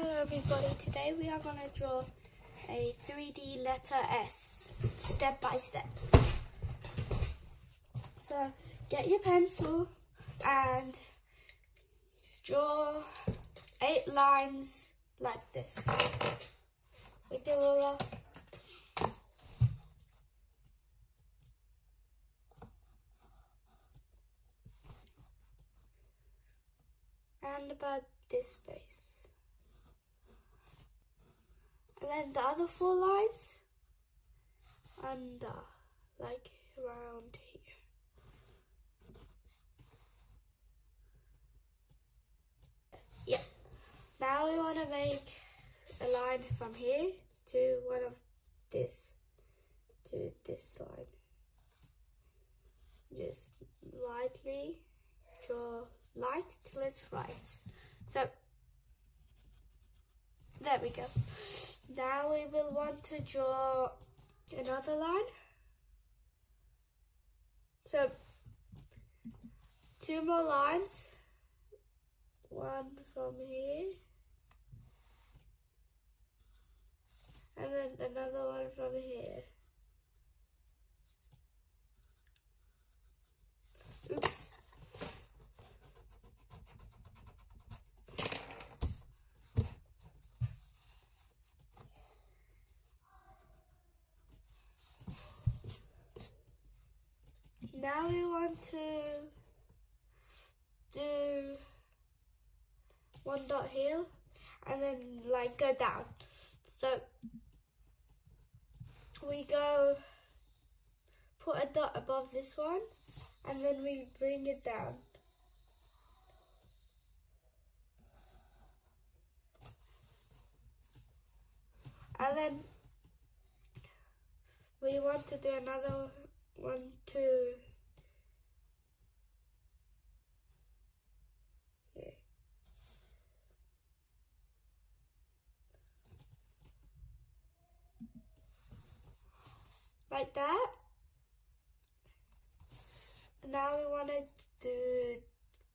Hello everybody, today we are going to draw a 3D letter S, step by step. So get your pencil and draw eight lines like this with the ruler. And about this space. And then the other four lines under, like around here. Yeah. Now we want to make a line from here to one of this to this line. Just lightly draw light till it's right. So there we go. Now we will want to draw another line. So two more lines. One from here. And then another one from here. Now we want to do one dot here and then like go down. So we go put a dot above this one and then we bring it down. And then we want to do another one, two, like that. Now we want to do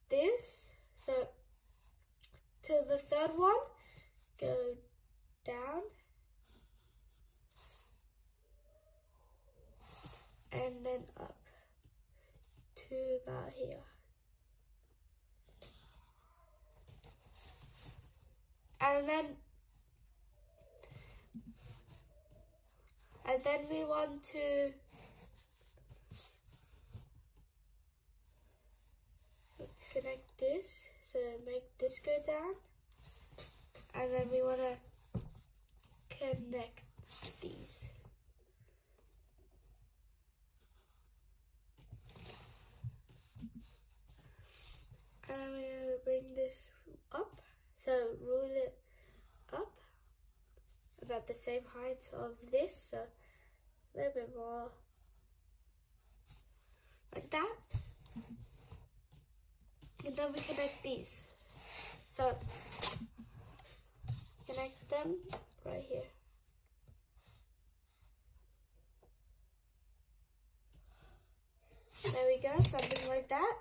this. So to the third one, go down. And then up to about here. And then and then we want to connect this so make this go down. And then we want to connect these. And to bring this up. So roll it up about the same height of this, so a little bit more like that. And then we connect these. So connect them right here. There we go, something like that.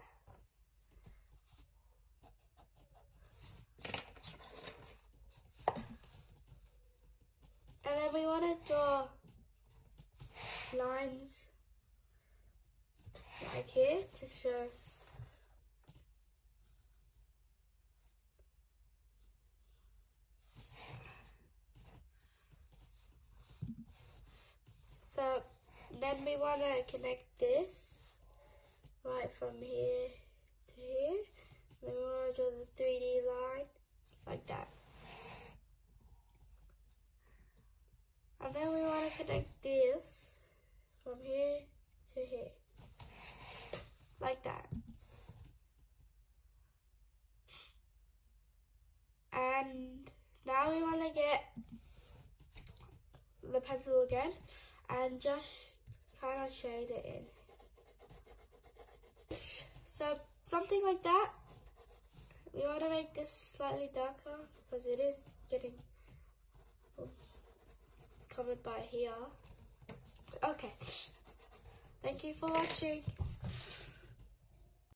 We want to draw lines like here to show So then we want to connect this right from here to here. Then we want to draw the 3D line like that. And then we want to connect this from here to here. Like that. And now we want to get the pencil again and just kind of shade it in. So something like that. We want to make this slightly darker because it is getting covered by here. Okay. Thank you for watching.